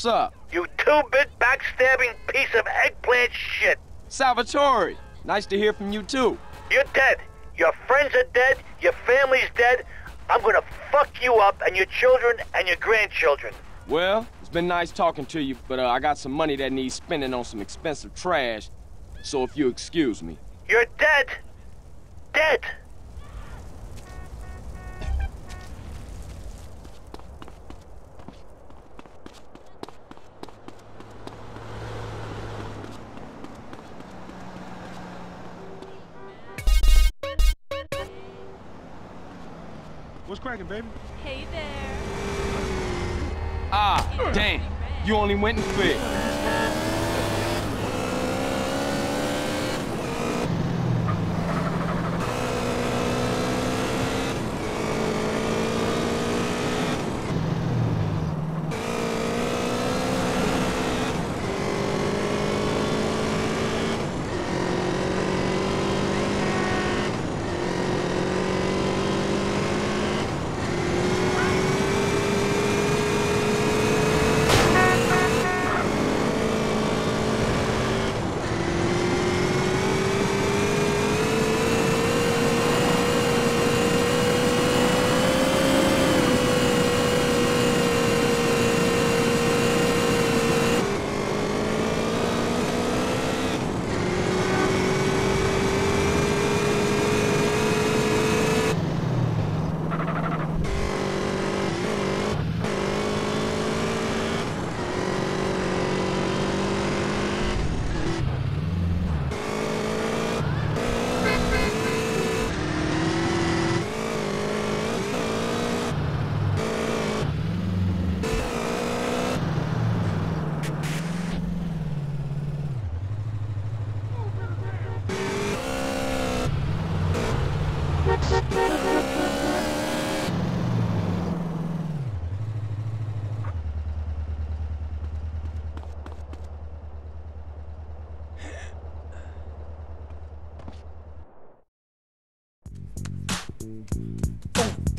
What's up? You two-bit backstabbing piece of eggplant shit. Salvatore, nice to hear from you too. You're dead. Your friends are dead. Your family's dead. I'm gonna fuck you up and your children and your grandchildren. Well, it's been nice talking to you, but uh, I got some money that needs spending on some expensive trash. So if you excuse me. You're dead. Dead. What's cracking, baby? Hey there. Ah, damn. You only went and fit.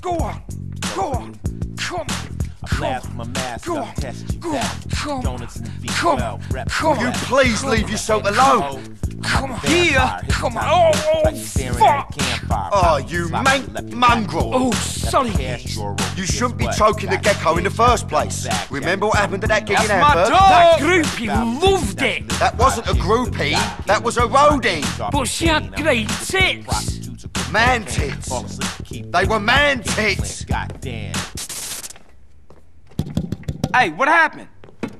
Go on. Go on. Come on. I Blast my mask, Go I'm on. testing you Go back. on. Come Donuts and on. Come well, on. rep Come well. on. Please leave yourself alone. Come on. Here. Come on. Oh, you staring oh, at fuck. a. Oh, you sloppy, man- your mongrel. Oh, Left sorry. the cash drawer open. You shouldn't be choking the gecko in the first place. Remember what happened to that gig in That's my Hamburg? dog. That groupie loved it. That wasn't a groupie, that was a roadie. But she had great tits. Man tits. They were man tits. Goddamn. Hey, what happened?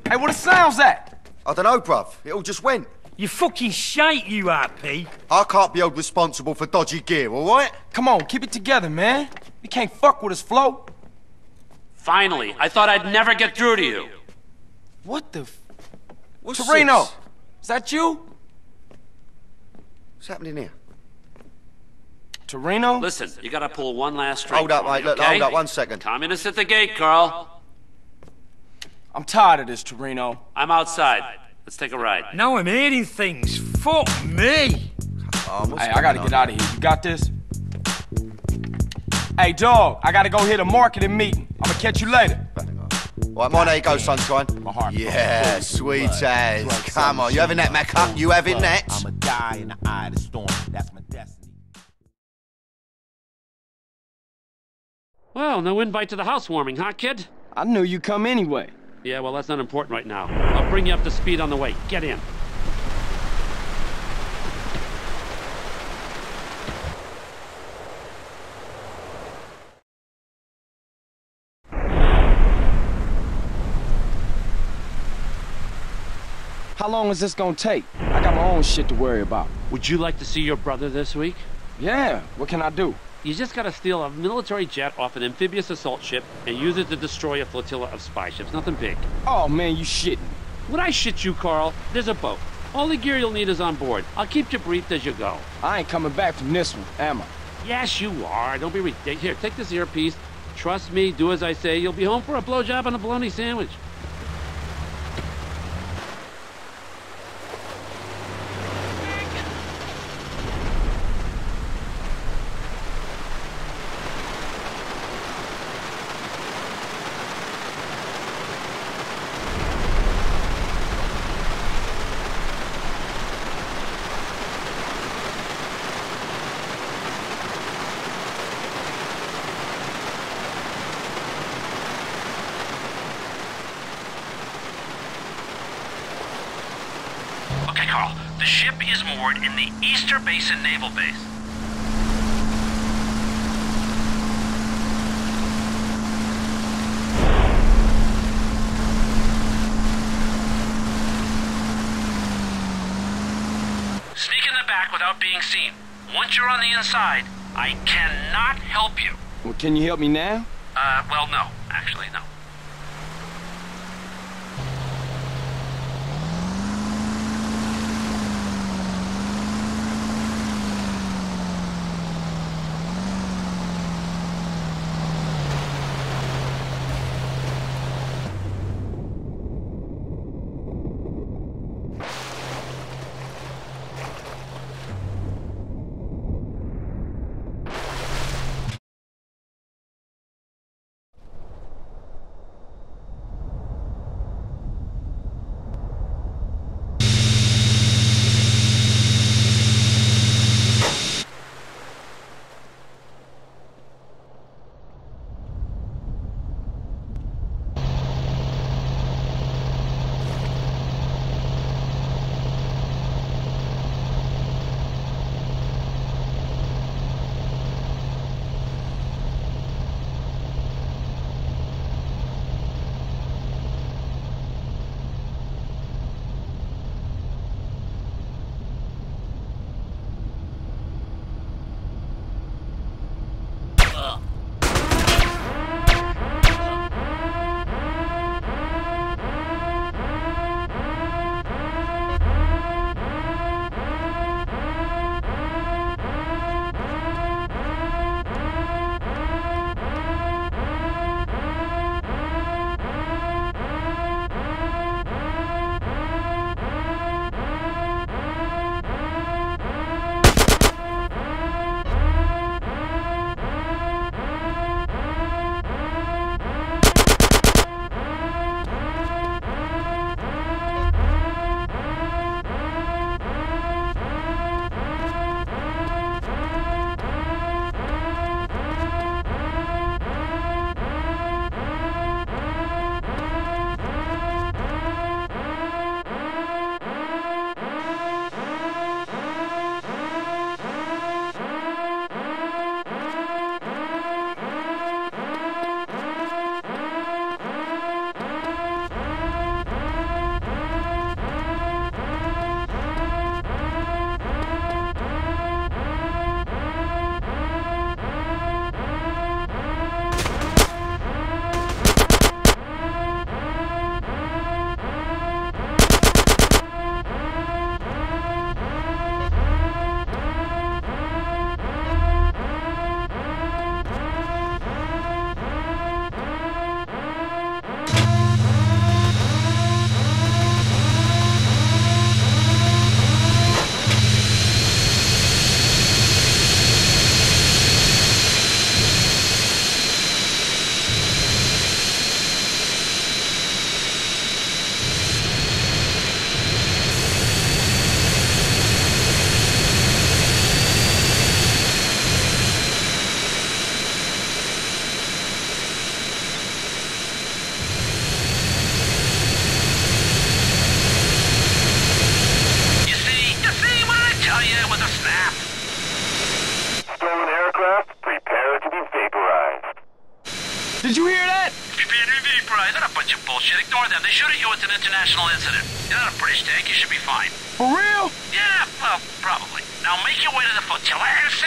Hey, what the sounds at? I don't know, bruv. It all just went. You fucking shite, you happy. I can't be held responsible for dodgy gear, alright? Come on, keep it together, man. You can't fuck with us, Flo. Finally, I thought I'd never get through to you. What the f- What's Toreno, this? is that you? What's happening here? Toreno? Listen, you gotta pull one last string. Hold up, for mate. Look, okay? hold up one second. Communists at the gate, Carl. I'm tired of this, Toreno. I'm outside. Let's take a ride. Now I'm eating things. Fuck me. Oh, Hey, I gotta going get out of here. You got this? Hey, dog, I gotta go hit a marketing meeting. I'ma catch you later. Right, mine, there you go, sunshine. My heart Yeah, full of sweet blood. as. Drugs Come on on, you having that, machine, Maccer? You having blood. that? I'ma die in the eye of the storm. That's my Well, no invite to the housewarming, huh, kid? I knew you'd come anyway. Yeah, well, that's not important right now. I'll bring you up to speed on the way. Get in. How long is this gonna take? I got my own shit to worry about. Would you like to see your brother this week? Yeah, what can I do? You just gotta steal a military jet off an amphibious assault ship and use it to destroy a flotilla of spy ships. Nothing big. Oh man, you shitting. Would I shit you, Carl? There's a boat. All the gear you'll need is on board. I'll keep you briefed as you go. I ain't coming back from this one, am I? Yes, you are. Don't be ridiculous. Here, take this earpiece. Trust me, do as I say. You'll be home for a blowjob and a bologna sandwich. Carl. The moored in the Easter Basin Naval Base. Sneak in the back without being seen. Once you're on the inside, I cannot help you. Well, can you help me now? Uh, well, no. Actually, no. Fine. For real? Yeah,